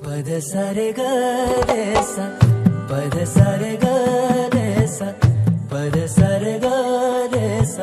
Pode sarega dessa, pode sarega dessa.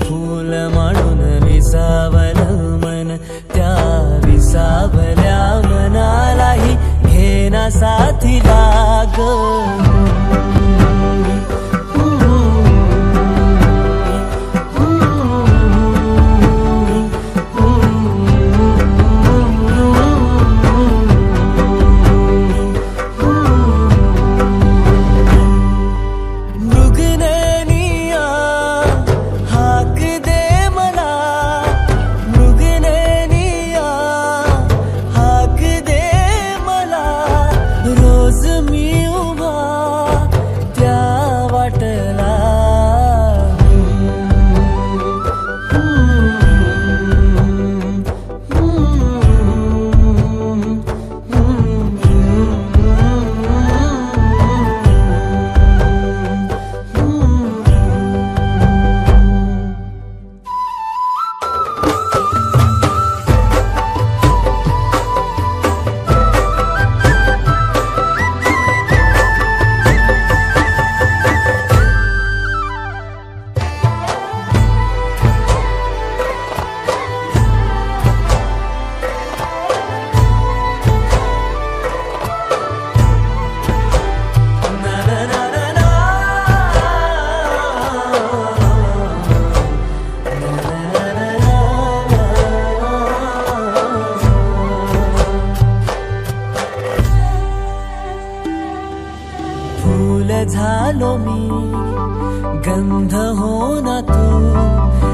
फूल म्हणून विसावलं मन त्या विसावल्या मनालाही घेना साथी लागं பாட்டலா झालो मी गंध हो ना तू